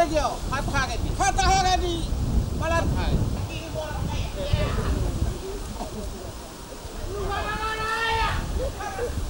radio hot pocket hot pocket malam hai Yeah.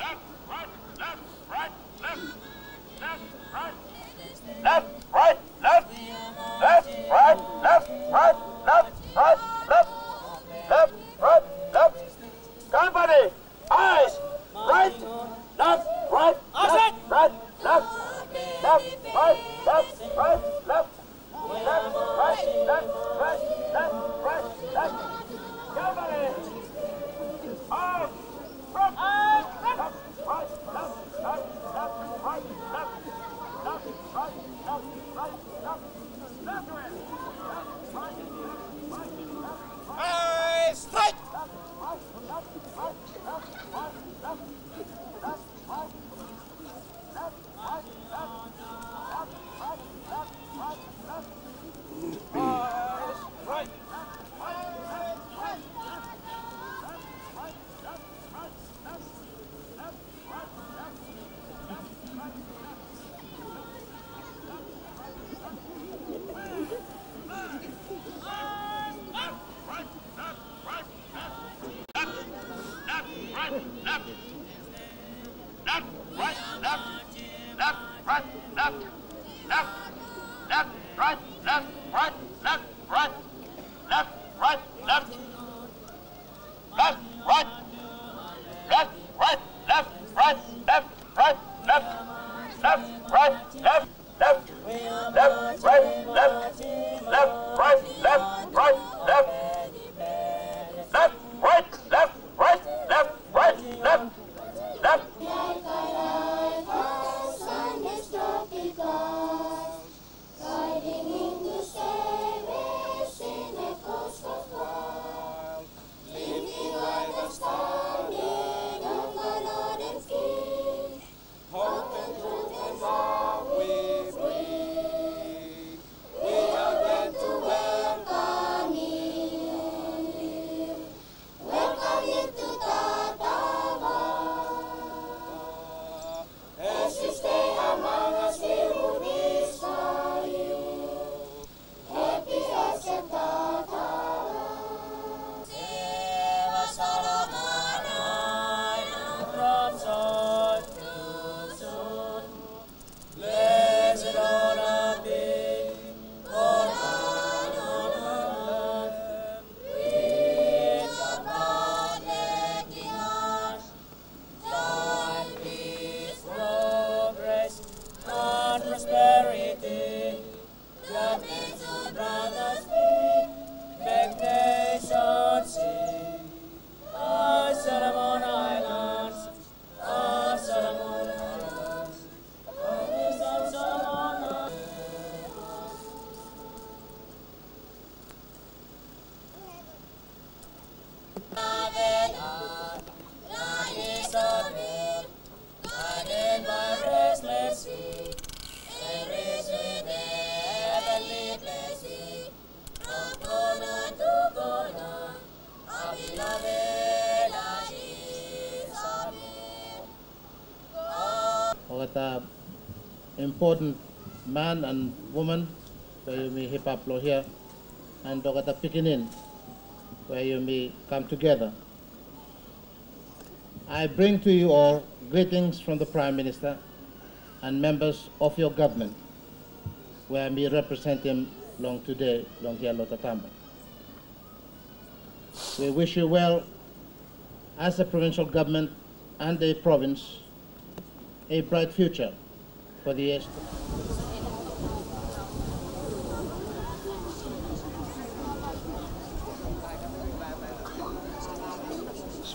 Left, right, left, right, left, left, right, left, right, left, left, right, left, right, left, right, left, left, right, left. Company, eyes, right, left, right, left, right, left, left, right, left, right, left, left, right, left, right, left, right, left. Company, arms. Front, left, right, left, left, left, right, left, left, right, left, right, left, left, right, left, right, left, right, left, Hey, straight left, right, left, left, right, left, left, left, right, left, right, left, right, left, right, left, left, right, left, right, left, right, left, right, left, left, right, left, left, left, right, left, with uh, important man and woman where you may hip law here and Dr. Picking where you may come together. I bring to you all greetings from the Prime Minister and members of your government where I may represent him long today, long here Lotatamba. We wish you well as a provincial government and a province a bright future for the East.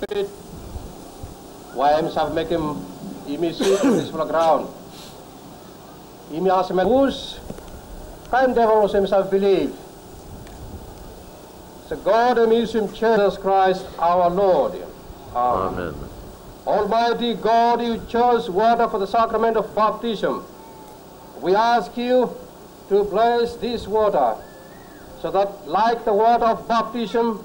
Spirit, why am I making imi sit on this ground? Imi ask me whose kind devil was himself believe? The God and him Jesus Christ our Lord. Amen. Almighty God, you chose water for the sacrament of baptism. We ask you to bless this water so that, like the water of baptism,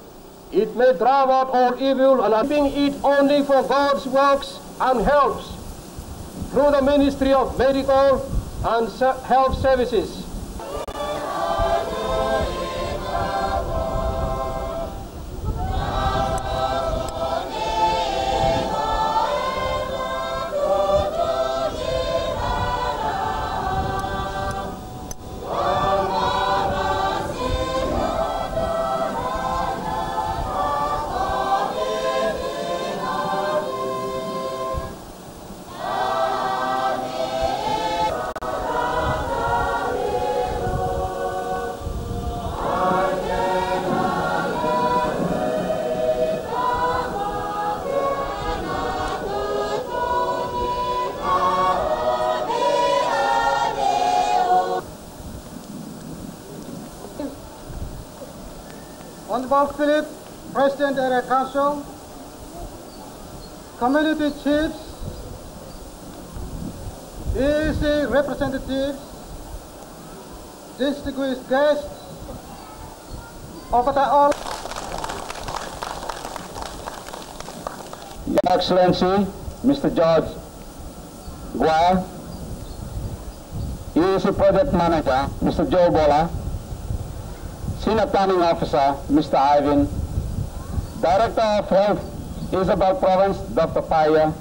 it may drive out all evil and keeping it only for God's works and helps through the ministry of medical and health services. Honorable Philip, President Area Council, community chiefs, EEC representatives, distinguished guests, all. Your Excellency, Mr. George Gwyer, EEC Project Manager, Mr. Joe Bola, Senior Planning Officer, Mr. Ivan, Director of Health, Isabel Province, Dr. Paya,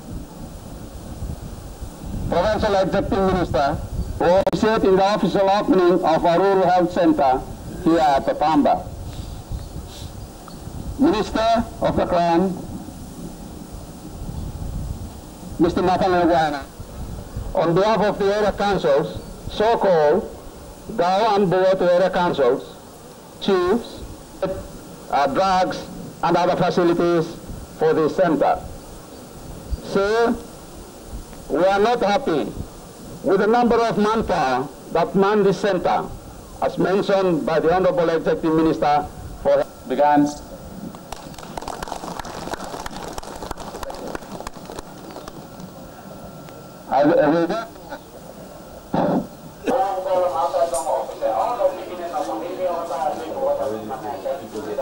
Provincial Executive Minister, who officiate in the official opening of our Rural Health Center here at Tatamba, Minister of the Crown, Mr. Nathaniel Guana, on behalf of the area councils, so-called Gao and Bugotu area councils, chiefs, uh, drugs, and other facilities for this center. Sir, we are not happy with the number of manpower that man this center, as mentioned by the Honorable Executive Minister for began I, I will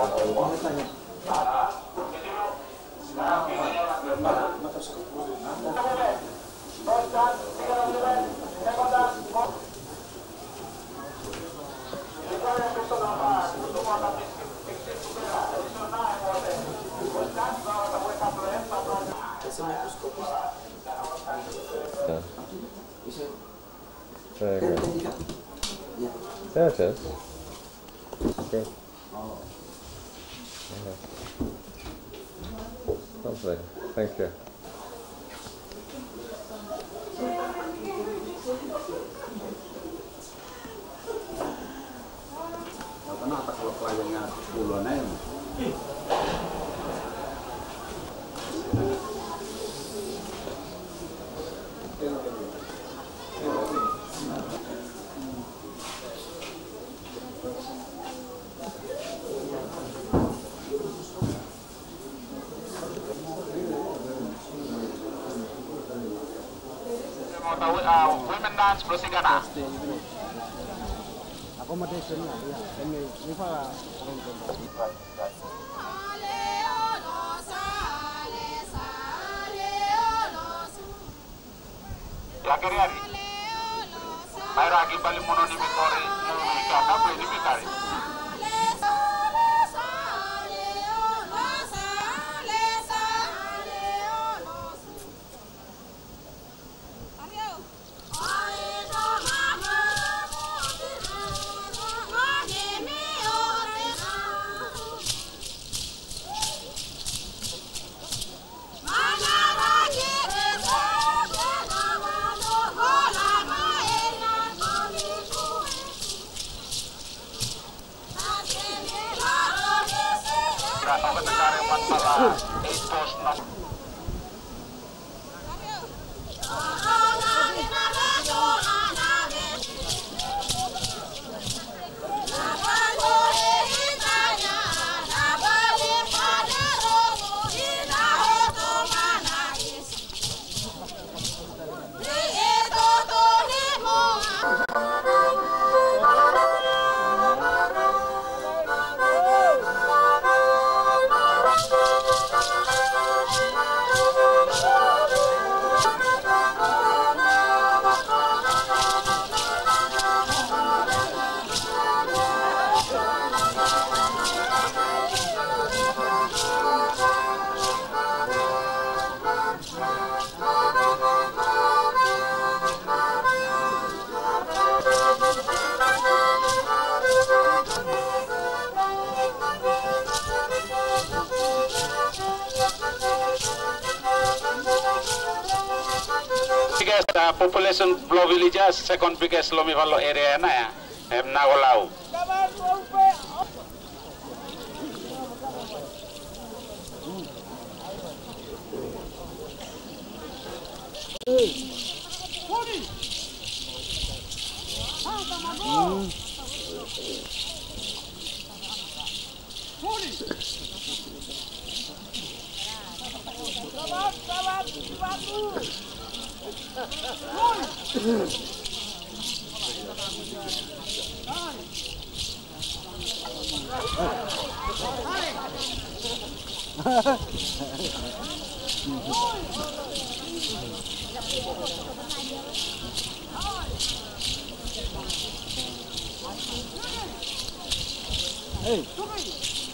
Tá. tá tá tá There it is. Okay. Yeah. Lovely. Thank you. Kenapa kalau kliennya 10 L'Airlines proseguirà. ಯಾಕಂದ್ರೆ ಯಾರಿ ಮೈರಾಗಿ ಬಲಿ ಮುನೋ ನಿಮಿತಾರೆ ನಿಮಿಕಾರ ನಿಮಿಕಾರಿ tekare man population blow village is second biggest Lomivalo area ya, na ya. Em Nagolau. Salat. Hey!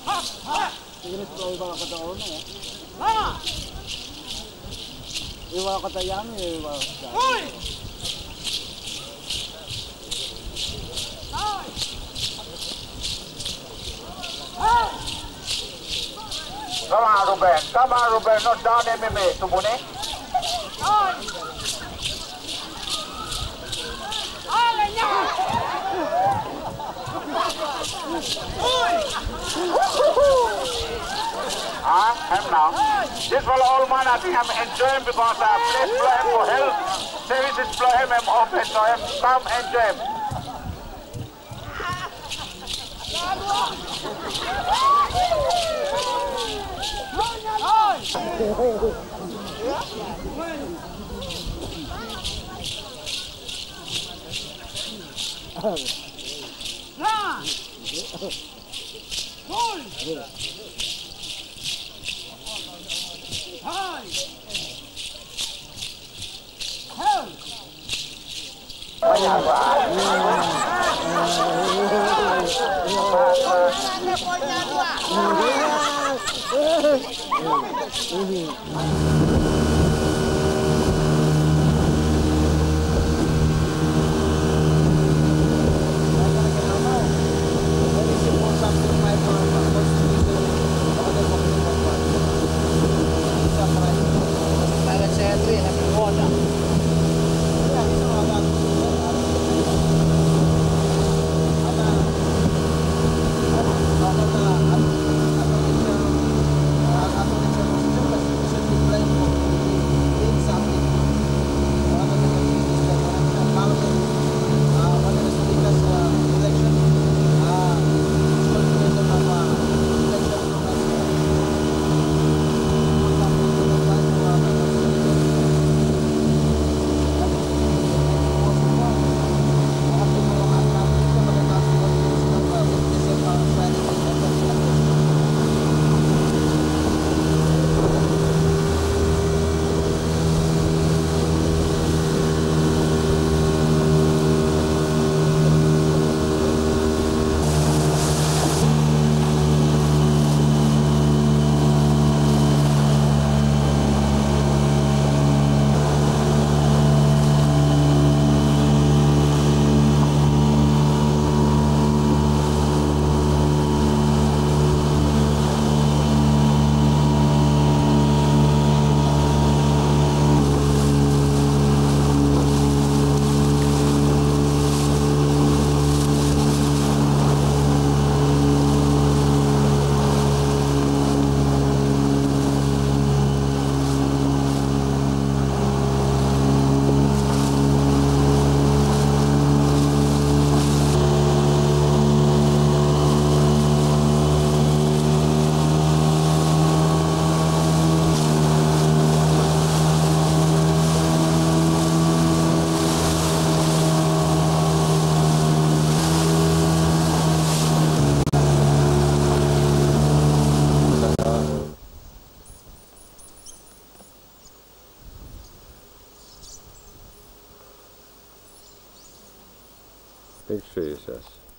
Ha! Ha! Sige na sa tayo ba ang kataon mo? Ha! Iwa kata yami, iwa kata. Come on, Ruben. Come on, Ruben. Not down MMA. Tumune. Ah, him now. This will all man, I think I'm enjoying because I place for him for health. Services for him, I'm open to him. Come enjoy him. Big Uhum.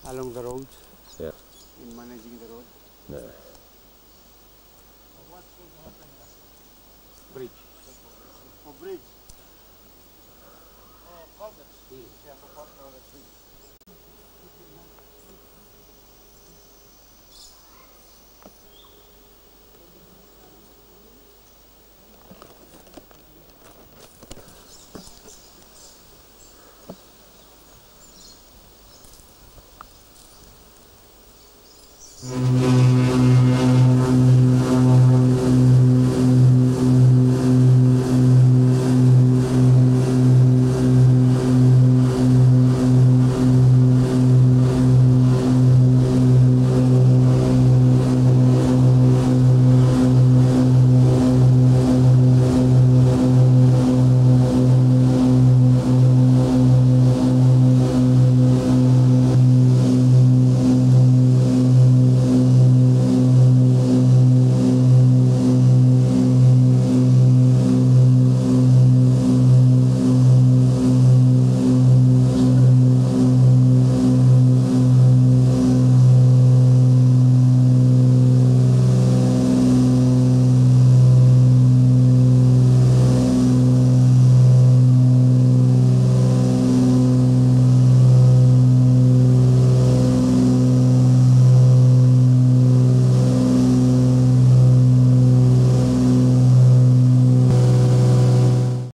Along the road, Yeah. in managing the road. No.